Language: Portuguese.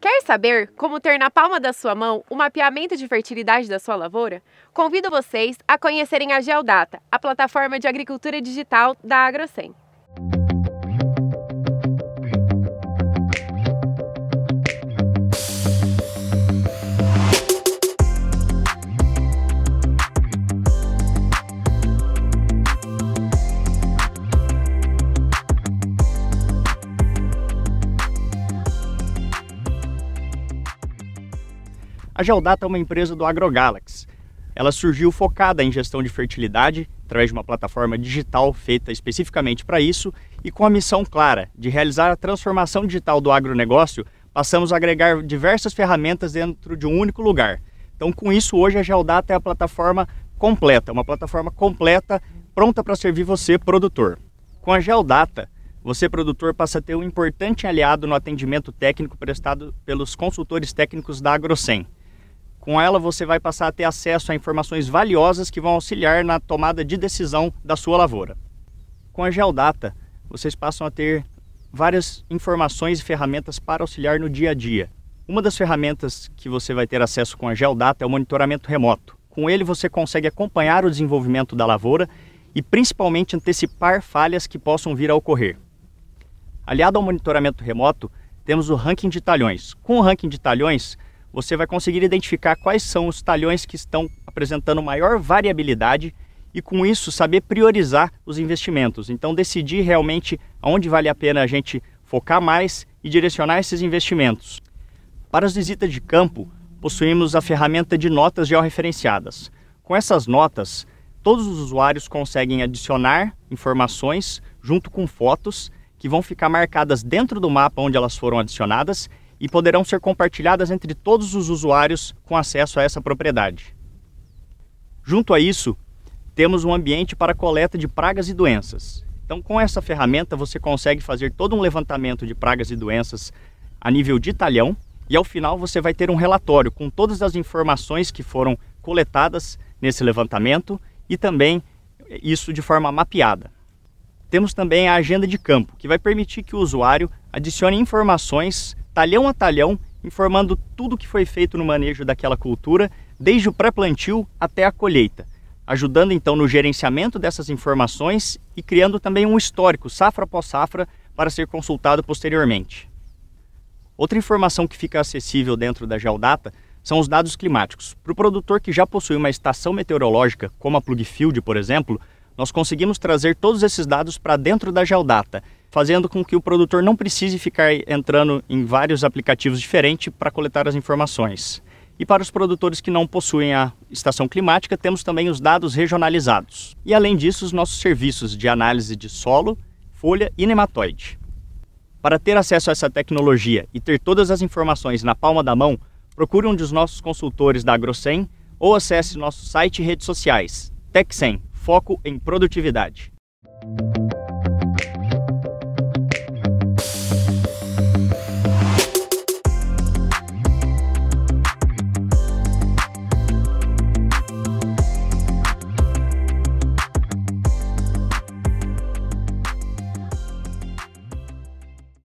Quer saber como ter na palma da sua mão o mapeamento de fertilidade da sua lavoura? Convido vocês a conhecerem a Geodata, a plataforma de agricultura digital da AgroSem. A Geodata é uma empresa do AgroGalaxy. Ela surgiu focada em gestão de fertilidade, através de uma plataforma digital feita especificamente para isso, e com a missão clara de realizar a transformação digital do agronegócio, passamos a agregar diversas ferramentas dentro de um único lugar. Então, com isso, hoje a Geodata é a plataforma completa, uma plataforma completa, pronta para servir você, produtor. Com a Geodata, você, produtor, passa a ter um importante aliado no atendimento técnico prestado pelos consultores técnicos da AgroSem. Com ela, você vai passar a ter acesso a informações valiosas que vão auxiliar na tomada de decisão da sua lavoura. Com a Geodata, vocês passam a ter várias informações e ferramentas para auxiliar no dia a dia. Uma das ferramentas que você vai ter acesso com a Geodata é o monitoramento remoto. Com ele, você consegue acompanhar o desenvolvimento da lavoura e principalmente antecipar falhas que possam vir a ocorrer. Aliado ao monitoramento remoto, temos o ranking de talhões. Com o ranking de talhões, você vai conseguir identificar quais são os talhões que estão apresentando maior variabilidade e com isso saber priorizar os investimentos. Então decidir realmente aonde vale a pena a gente focar mais e direcionar esses investimentos. Para as visitas de campo, possuímos a ferramenta de notas georreferenciadas. Com essas notas, todos os usuários conseguem adicionar informações junto com fotos que vão ficar marcadas dentro do mapa onde elas foram adicionadas e poderão ser compartilhadas entre todos os usuários com acesso a essa propriedade. Junto a isso, temos um ambiente para coleta de pragas e doenças. Então, com essa ferramenta, você consegue fazer todo um levantamento de pragas e doenças a nível de talhão e ao final você vai ter um relatório com todas as informações que foram coletadas nesse levantamento e também isso de forma mapeada. Temos também a agenda de campo, que vai permitir que o usuário adicione informações talhão a talhão, informando tudo o que foi feito no manejo daquela cultura, desde o pré-plantio até a colheita, ajudando então no gerenciamento dessas informações e criando também um histórico, safra após safra, para ser consultado posteriormente. Outra informação que fica acessível dentro da Geodata são os dados climáticos. Para o produtor que já possui uma estação meteorológica, como a Plugfield, por exemplo, nós conseguimos trazer todos esses dados para dentro da Geodata fazendo com que o produtor não precise ficar entrando em vários aplicativos diferentes para coletar as informações. E para os produtores que não possuem a estação climática, temos também os dados regionalizados. E além disso, os nossos serviços de análise de solo, folha e nematóide. Para ter acesso a essa tecnologia e ter todas as informações na palma da mão, procure um dos nossos consultores da AgroSem ou acesse nosso site e redes sociais. TechSem, foco em produtividade.